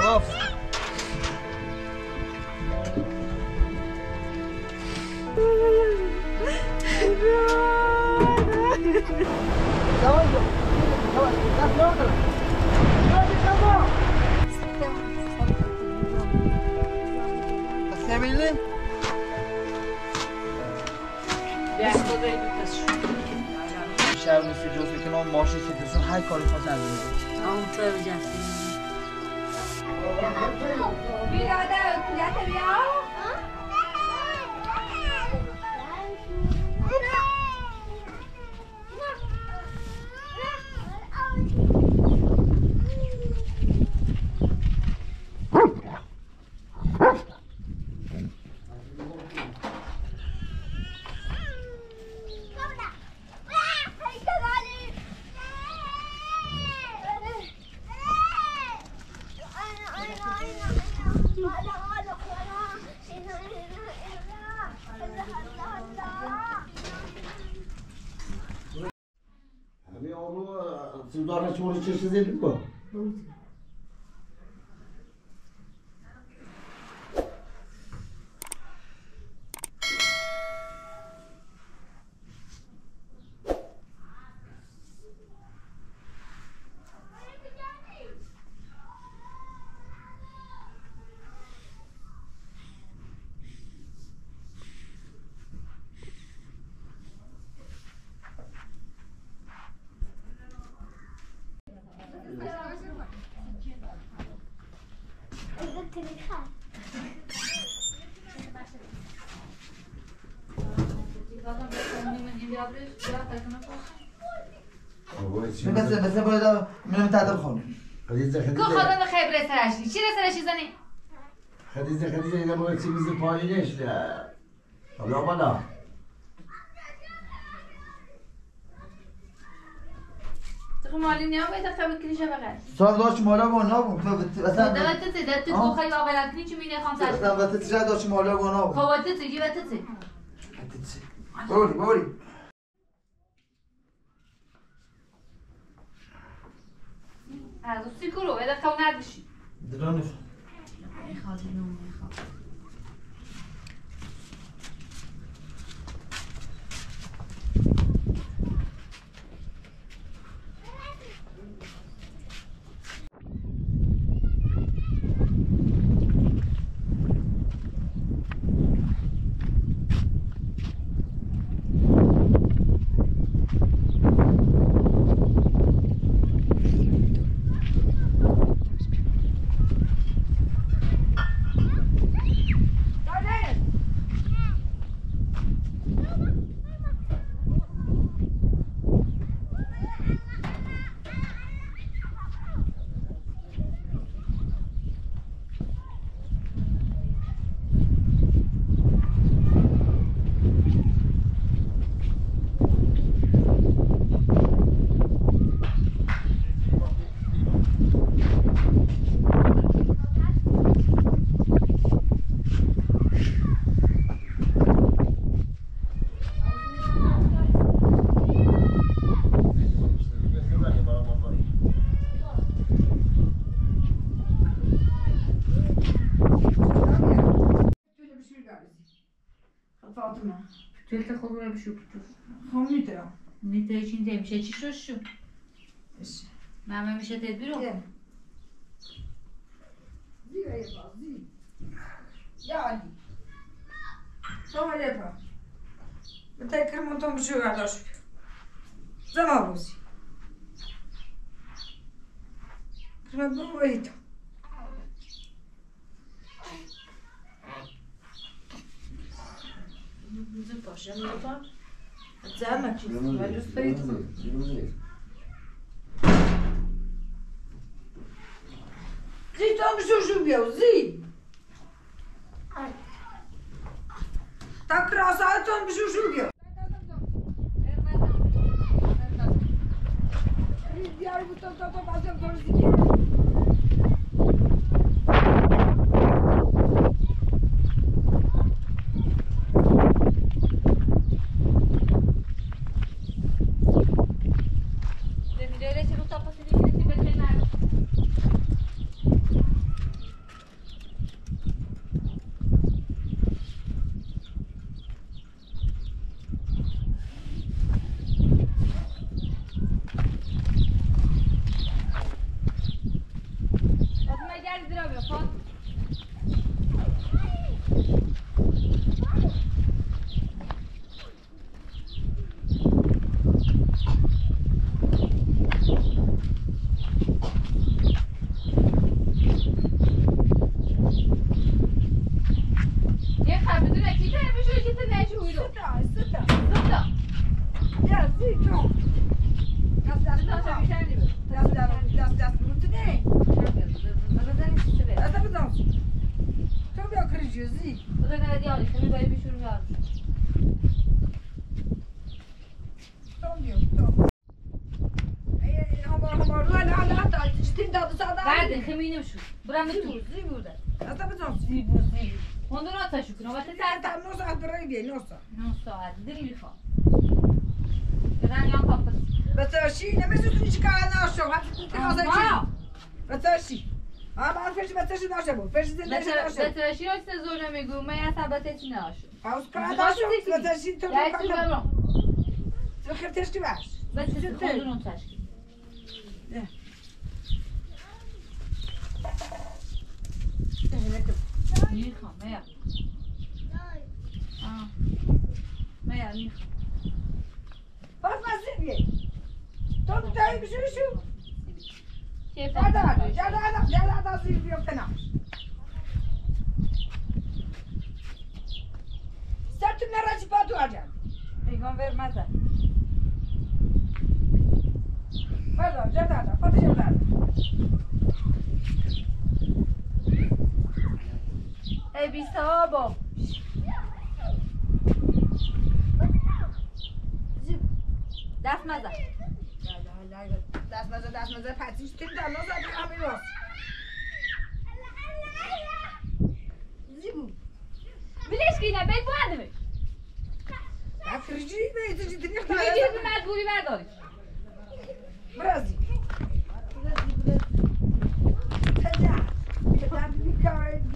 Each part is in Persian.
Off. Family? Yeah, شب نیست جز بکنم ماشین سکرسون های کاری خواست انجام همه Siz bu arada çoğunu çeşit edin mi? چی بیزی پایینش حالا بالا. تو مالی نیا باید خبر کلیشه بغل صاحب داشت مالا با تو مثلا دادت تتی دادت تو آه. خیلی آقای کنی چی مینه خام سرشی مثلا وقتی تجا داشت مالا با نابون خوات تتی جیبت تتی بوری بوری از سیکورو بده تو ندشی درانش. می‌خواد نون خوب تو خوب میترم نمی‌تونیم بیمشه چیشو شو مامم میشه تدبیرو دم یه بار دی یا دی دوبار یه بار می‌تونی تو جلو آتش زما زمین برو زی کرمونتام وای تو نمیذم Замок чисто, стоит. Zy tam żużubiał, zy! Ta krasa, ale to on brzużubiał. Ja to to to to to to to Kemiğini şu. Buram bir Zie, tur. bu, zie, bu da. Dat hebben we dan. Zibu zibu. Ondan ata şu kına. Vate Ja, sen daar nog zo uitbreiden, weer, nog zo. Non so, dir mi fa. Gran yan papası. Wat is je? Nee, maar ze doen niet elkaar naar zo. Had je niet te gaan zeggen? Ama. Wat is je? Ama feshi batesi na shabo. Feshi de na shabo. Betre şiro işte zorla 你好，没有。啊，没有你好。Bakma seni. Çok dayı bir sürü şu. Nerede var? Nerede adam? Nerede adam sürüyor fena. Sırtımla racipa duracağım. Peygamber mazar. Pardon, ya da adam. Patu ya da adam. Ey bir sabah. Def mezar. La la la. Das maza das maza pati tüm de Allah zaten amigos. Zibu. Bileş ki yine bek bu adamı. Ya Brasil. Brasil, Brasil. Cadê? Cadê? Cadê?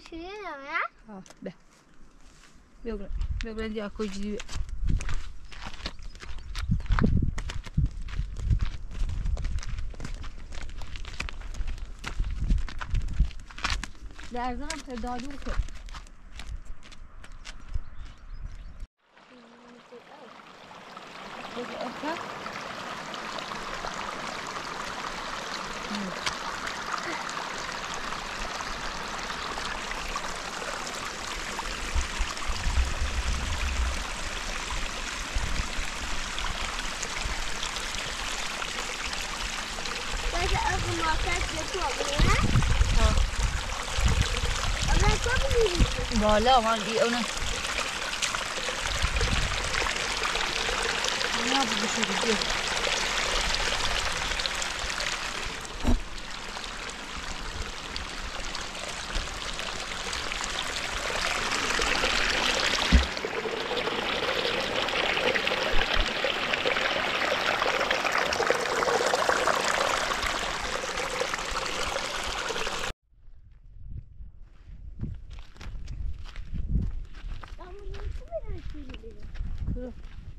شیه نه آ ها ده برو برو دیگه که ما لا ما عندي أونه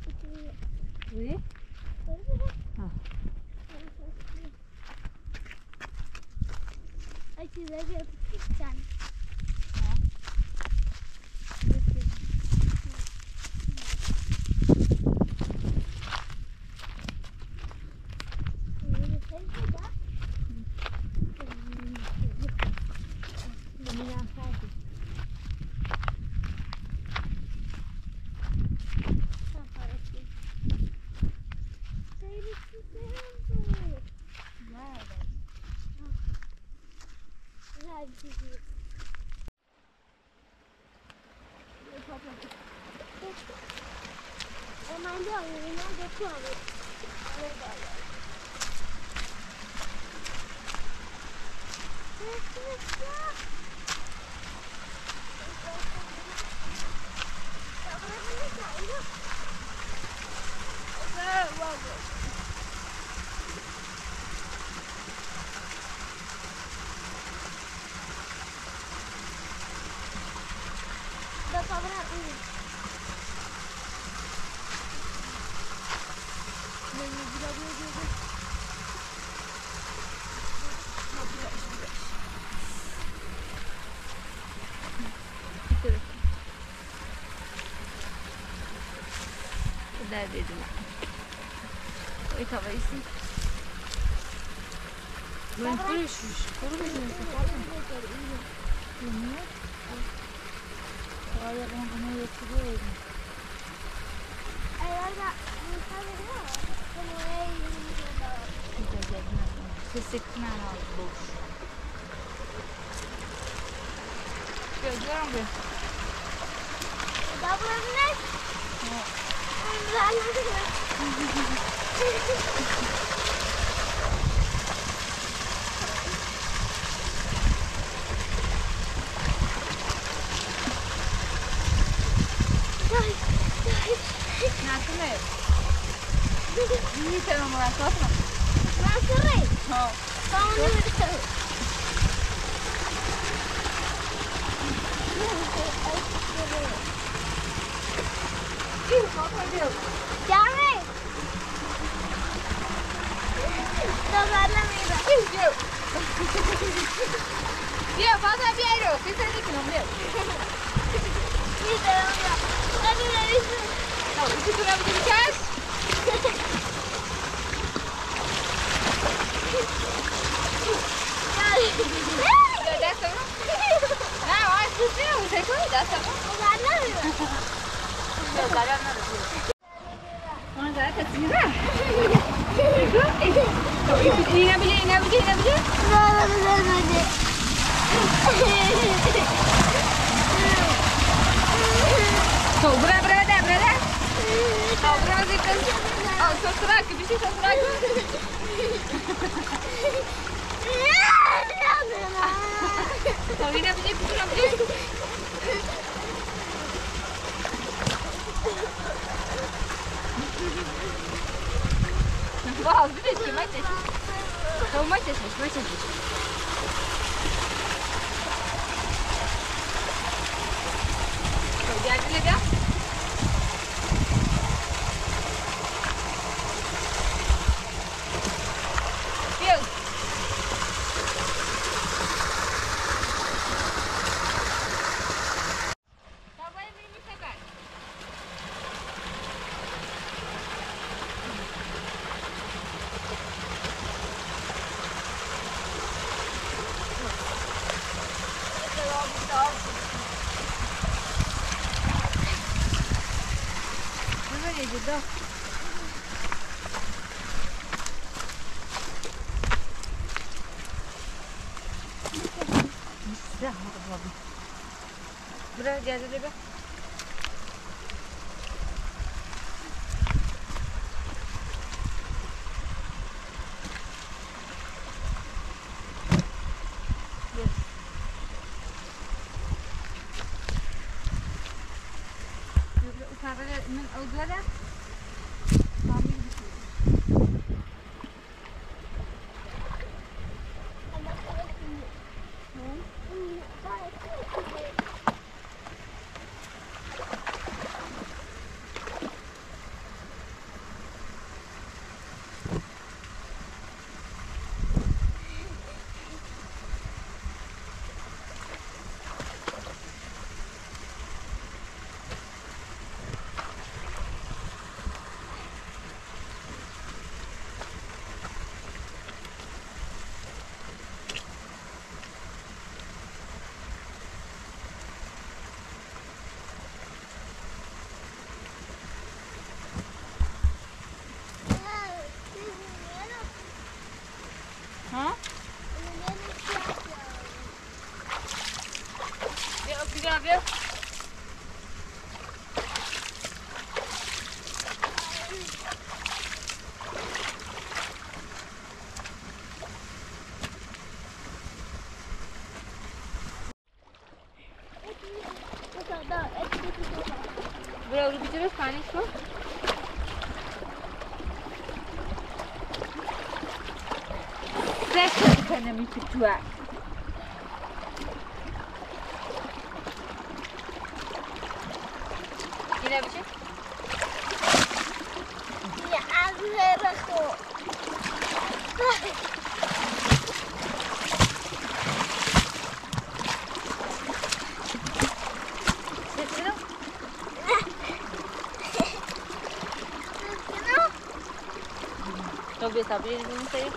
chưa Quý à. I see cái promise. tavayısın. Ben kuruşuş. Kuruşuş. Hayır, ben bunu yetiriyorum. Kesikten aldım. Gözlerim bir. Davranış. Evet. Darren. Dobrar na mesa. Deu. Deu, volta a Piero. Ingat bila, ingat bila, ingat bila. Lala, lala, lala. So, berat, berat, berat, berat. Oh, berat, kita. Oh, sosrak, bisi sosrak. Sorry, nak bisi, bisi, nak bisi. Thank you. Вау, видите, мать То мать здесь, мать здесь. Я для тебя. ihr das gar nicht so? Sehr schön, können mich betrachten. 小兵张飞。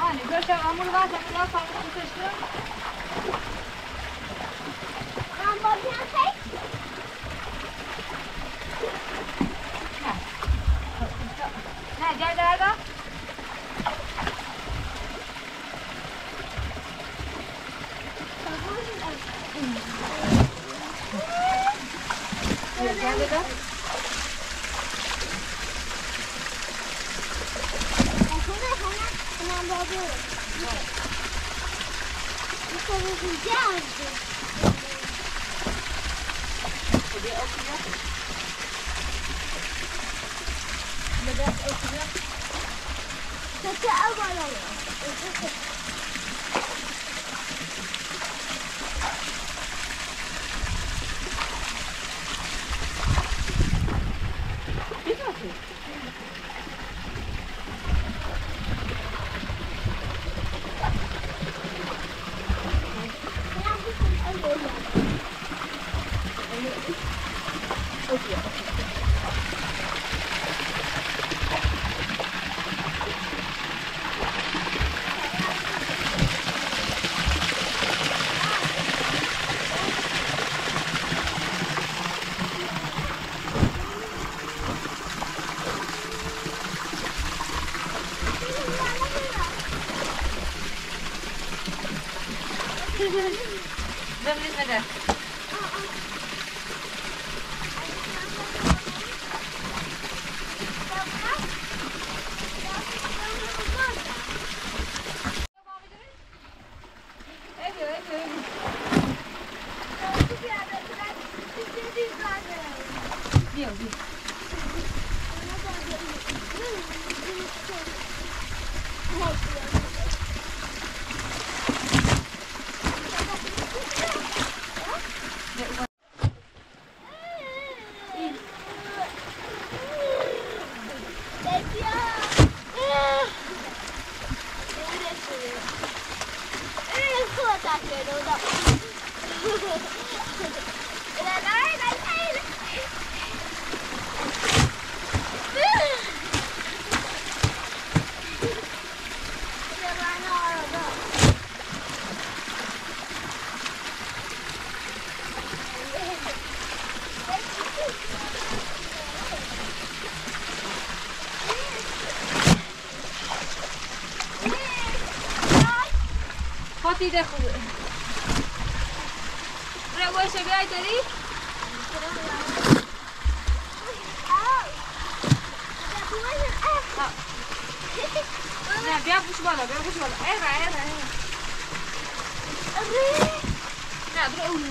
hani göçer hamur varsa biraz fazla sıkıştır. Şey. Ne gel nerede? Gel nerede? 我回家。فاتی ده خوبه روشه بیای داری؟ نه بیا بوش بالا بیا بوش بالا ایره ایره ایره نه برو اون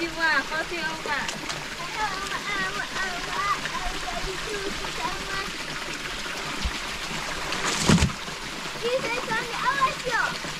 一万，好听不？啊！你出？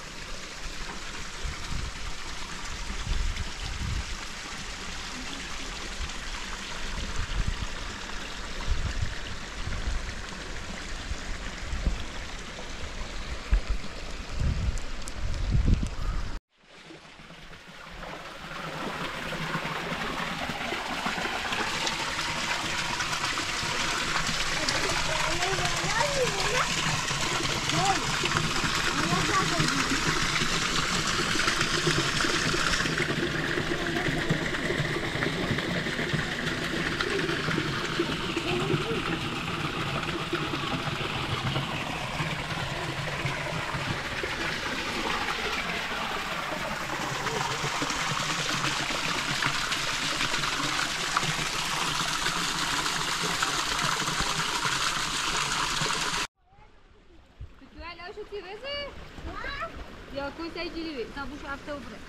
Şivezi. Ya koy seyirci gibi. Sen bu şu hafta bırak.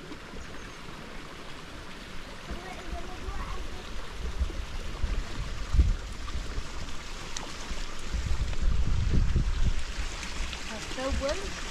Hafta bırak.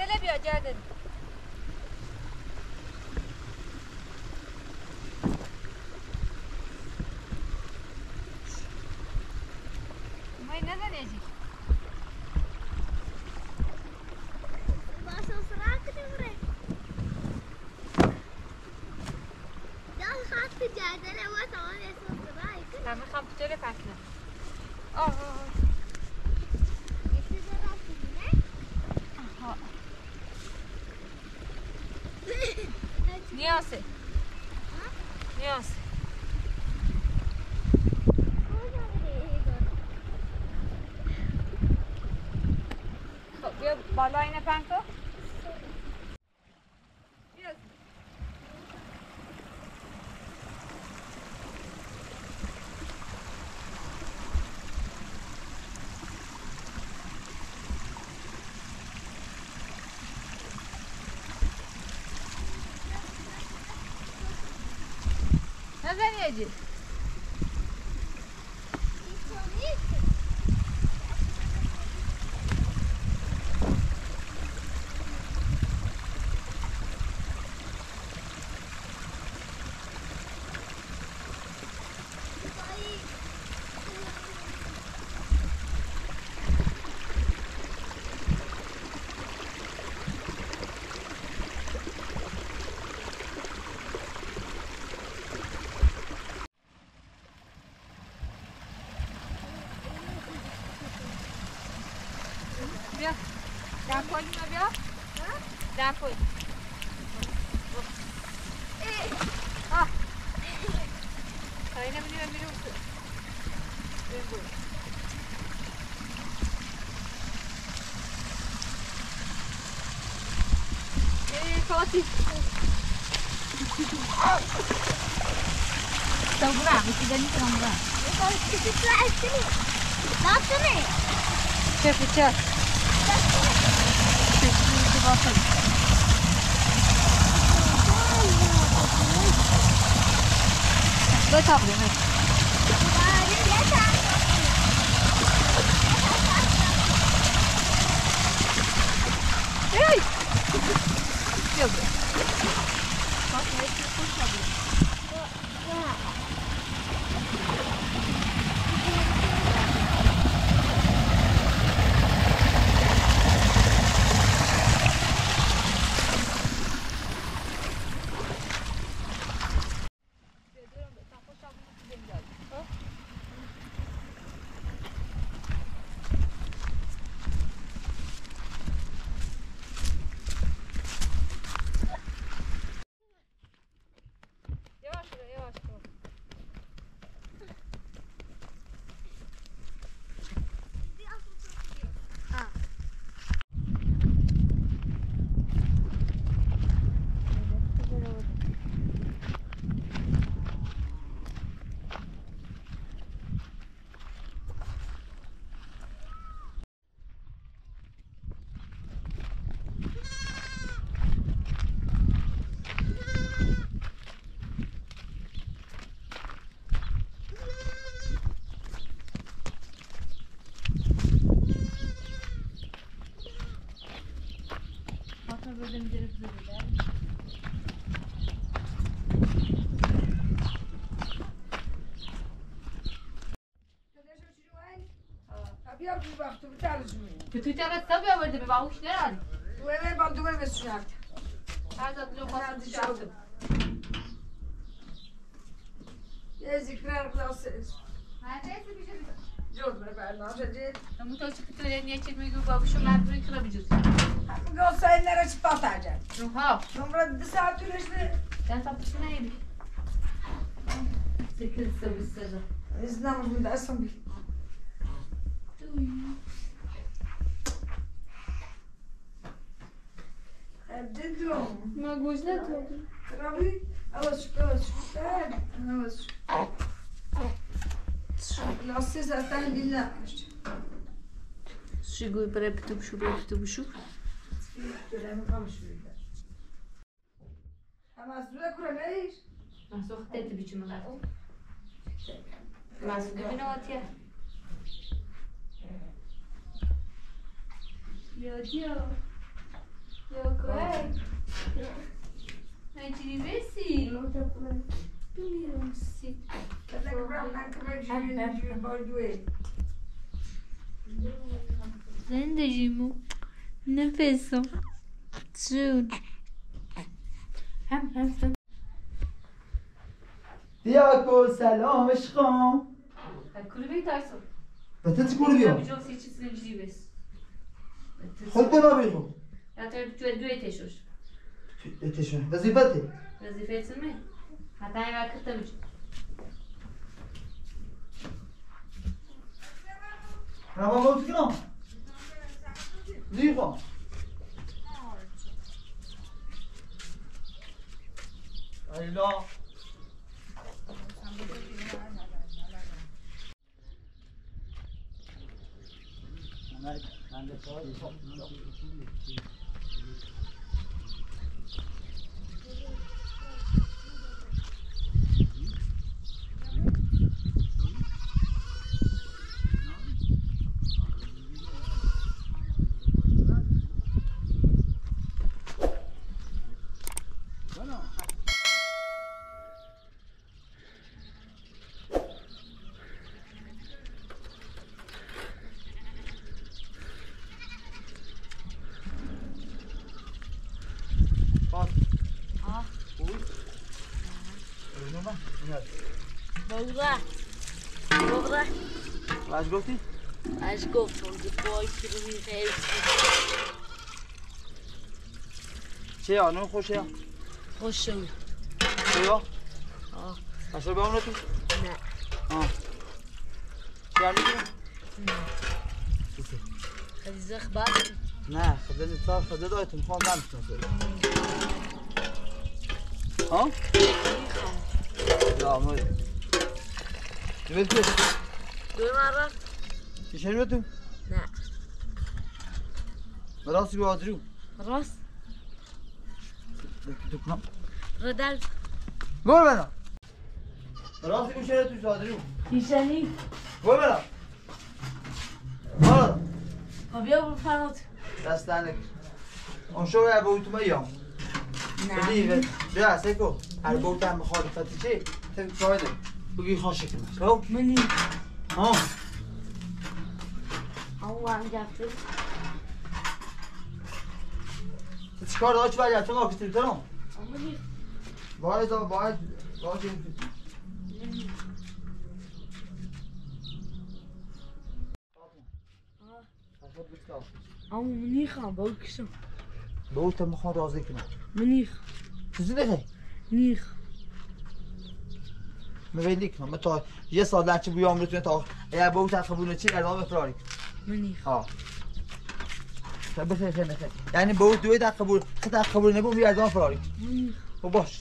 Nerede. Tá verdade. kaçar. Şeklimizi bakın. Let up, let. Hey! Yok. Bak, hepsi koşabilir. yer bir baktım, bir tane suyu. Bütün tane tabi verdi bir bavuş ne lan? Bu eve ben duvar ve suyu yaptım. Her zaman lokasını çaldım. Ne zikrar kılarsınız. Neredeyse bir şey Yok be ben ne yapacağım? Mutlaka çıkıp öyle niye çekmeyi gibi babuşum ben burayı kırabileceğiz. Hakkı olsayınlara çıkıp atacağım. Ruha. Sonra bir saat üreşti. Ben tapışına şey yedim. Sekiz sabır sarı. İzlamı bunu da asam bir. Гвоздя Травы. Алашка, алашка. Алашка. Ласы zaten lila. Şugu böyle bir tübüşü, böyle bir tübüşü. Göremi kalmış büyükler. Ama Züle kura ne iş? Masuk dedi biçim olarak. Masuk gibi ne ot ya? Yo diyor. Yo koy. Ai, te vesi. Bilmiyorum si. Ben de. زندگیمو نفسم جون هم هم دیاکو سلام عشقم کلوبی تایسون به تو چی کاری بیا؟ جو سی چیز نجی بس خود بنا بیخو یا تو جو دو ایتشوش اتشون وظیفته وظیفه می حتی این وقت تمیج رما موت کنم دیخو ایلا. Bak. Önüme. Evet. بابا بابا واش گفتی؟ اش گفتم دو پای کیلو خیلی چه یا نون خوشه خوش شد چه یا آه. اصلا به اون تو نه آه چه هم می‌گیرم خیلی زخ بعد نه خدا نیستا خدا دایتون می‌خوام دم ها یا ما دویل که دو مرة کشنی به تو نه راستی به آدرو راست تو کنم ردل گل بنا راستی کشنی تو آدرو پیشنی گل بنا خب بیا برو فرات دستانك اون شو يا ابو تو ميام بدي بیا سیکو هر بوت هم مخالفتی چی تم بگی کنم خب منی ها همون هم گفته تو چیکار داشت باید تو ما کسی تو منی باید باید باید همون منی خواهم با کشم بوت می‌خوام راضی کنم منی چیزی دیگه نیخ کنم. من تا یه سال لچه بیام می‌تونه تا اگر بوت قبول چی ادامه فراری منی ها بخیر خیر خیر یعنی بوت دوی در قبول خود قبول نبود می ادامه فراری. منی خب باش.